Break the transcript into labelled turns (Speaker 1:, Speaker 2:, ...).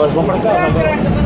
Speaker 1: elas vão para casa. Né?